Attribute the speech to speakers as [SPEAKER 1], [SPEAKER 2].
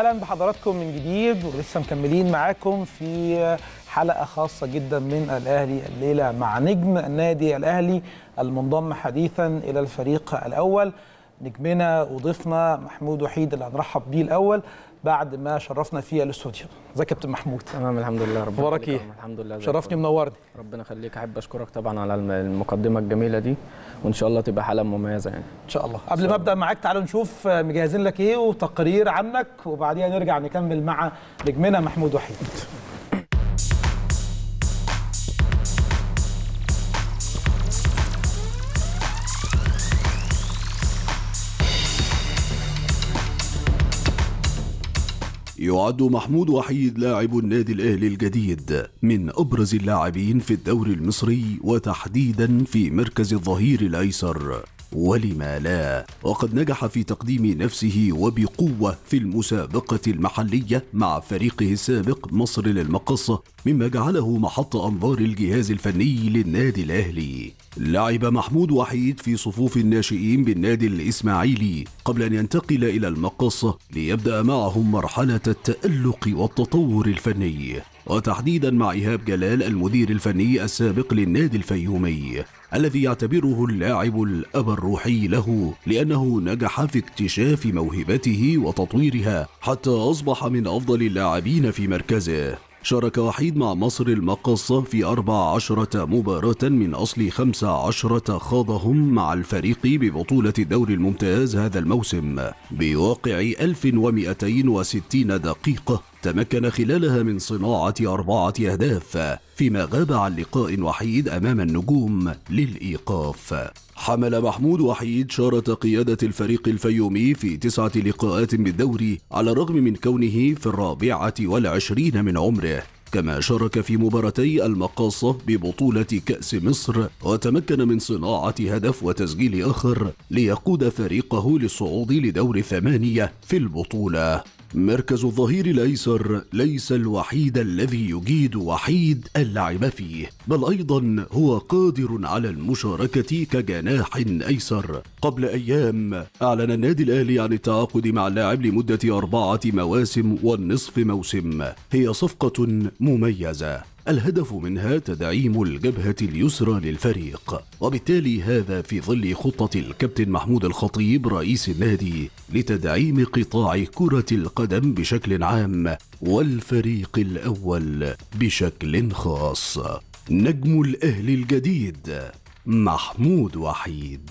[SPEAKER 1] أهلا بحضراتكم من جديد ولسه مكملين معاكم في حلقة خاصة جدا من الأهلي الليلة مع نجم النادي الأهلي المنضم حديثا إلى الفريق الأول. نجمنا وضيفنا محمود وحيد اللي هنرحب بيه الأول بعد ما شرفنا في الاستوديو. ازيك يا كابتن محمود؟
[SPEAKER 2] تمام الحمد لله. ربنا أخبارك إيه. الحمد لله
[SPEAKER 1] شرفني
[SPEAKER 2] الفل.
[SPEAKER 1] منورني.
[SPEAKER 2] ربنا يخليك. أحب أشكرك طبعا على الم- المقدمة الجميلة دي وإن شاء الله تبقى حلقة مميزة يعني.
[SPEAKER 1] إن شاء الله. قبل ما أبدأ معاك تعالوا نشوف مجهزين لك إيه وتقرير عنك وبعديها نرجع نكمل مع نجمنا محمود وحيد.
[SPEAKER 3] يعد محمود وحيد لاعب النادي الأهلي الجديد من أبرز اللاعبين في الدوري المصري وتحديدا في مركز الظهير الأيسر. ولما لا؟ وقد نجح في تقديم نفسه وبقوة في المسابقة المحلية مع فريقه السابق مصر للمقصة مما جعله محط أنظار الجهاز الفني للنادي الأهلي. لعب محمود وحيد في صفوف الناشئين بالنادي الإسماعيلي قبل أن ينتقل إلى المقصة ليبدأ معهم مرحلة التألق والتطور الفني. وتحديدا مع إيهاب جلال المدير الفني السابق للنادي الفيومي الذي يعتبره اللاعب الأب الروحي له لأنه نجح في اكتشاف موهبته وتطويرها حتى أصبح من أفضل اللاعبين في مركزه. شارك وحيد مع مصر المقصة في أربع عشرة مباراة من أصل خمسة عشرة خاضهم مع الفريق ببطولة الدوري الممتاز هذا الموسم بواقع 1260 دقيقة تمكن خلالها من صناعة أربعة أهداف فيما غاب عن لقاء وحيد أمام النجوم للإيقاف. حمل محمود وحيد شارة قيادة الفريق الفيومي في تسعة لقاءات بالدوري على الرغم من كونه في الرابعة والعشرين من عمره. كما شارك في مباراتي المقاصة ببطولة كأس مصر وتمكن من صناعة هدف وتسجيل آخر ليقود فريقه للصعود لدور الثمانية في البطولة. مركز الظهير الأيسر ليس الوحيد الذي يجيد وحيد اللعب فيه بل أيضا هو قادر على المشاركة كجناح أيسر. قبل أيام أعلن النادي الأهلي عن التعاقد مع اللاعب لمدة أربعة مواسم والنصف موسم. هي صفقة مميزة. الهدف منها تدعيم الجبهة اليسرى للفريق. وبالتالي هذا في ظل خطة الكابتن محمود الخطيب رئيس النادي لتدعيم قطاع كرة القدم بشكل عام والفريق الأول بشكل خاص. نجم الأهلي الجديد محمود وحيد.